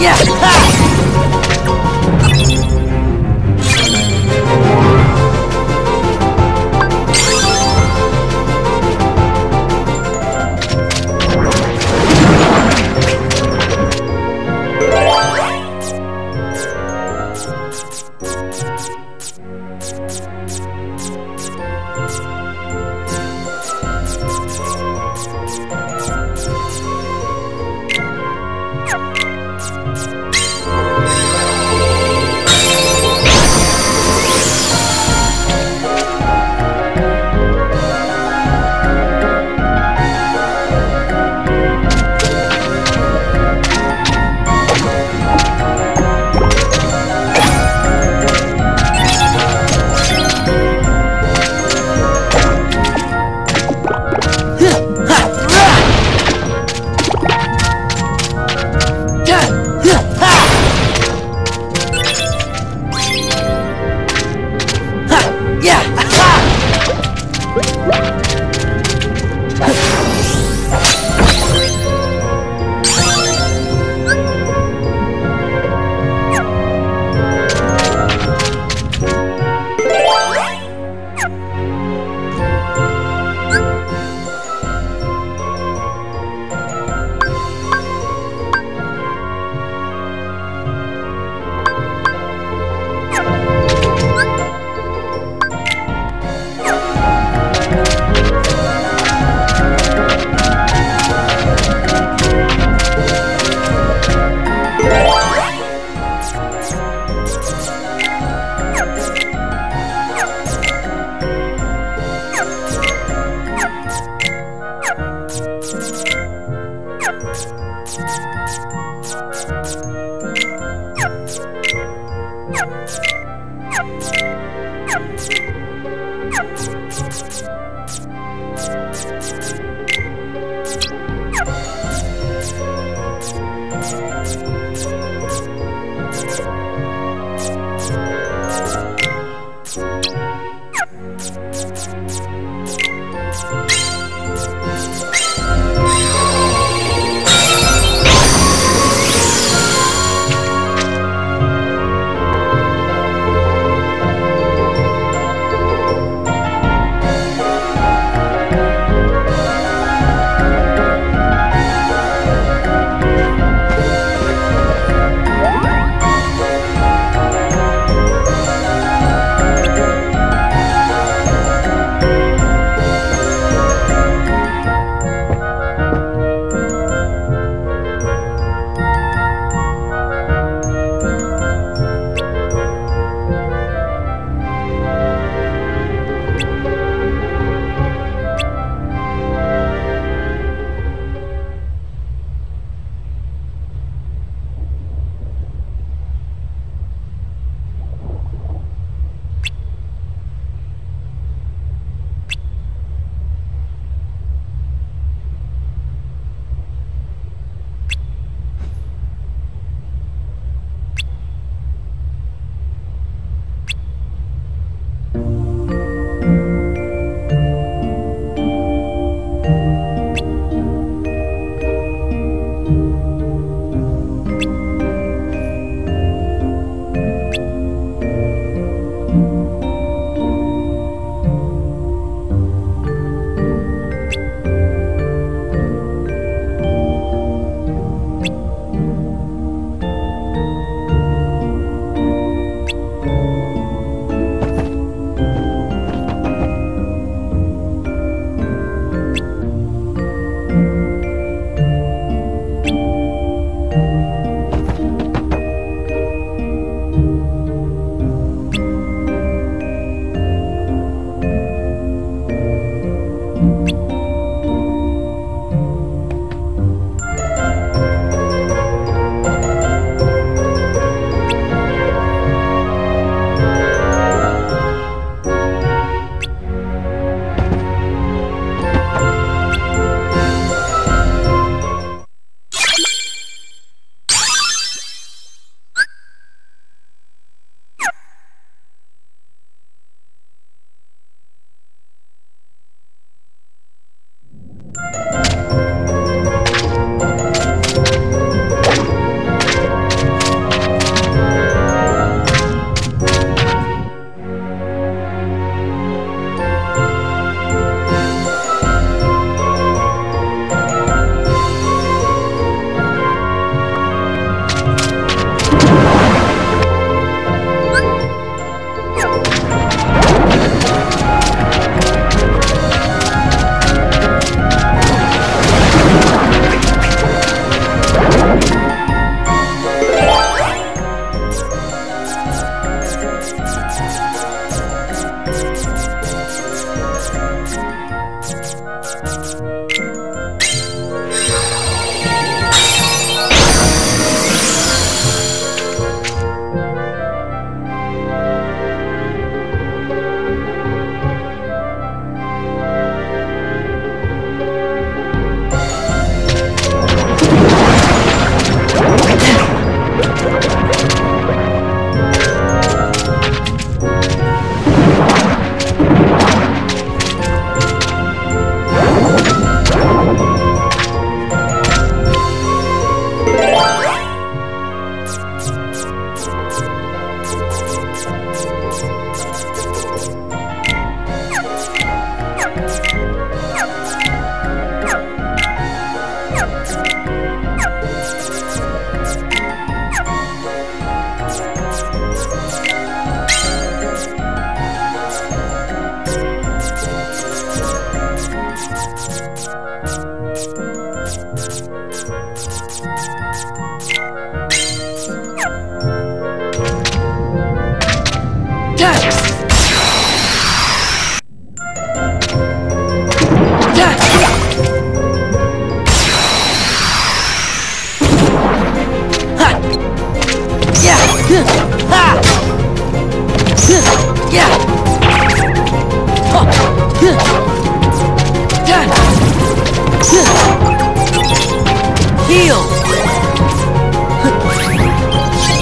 Yeah! Ha!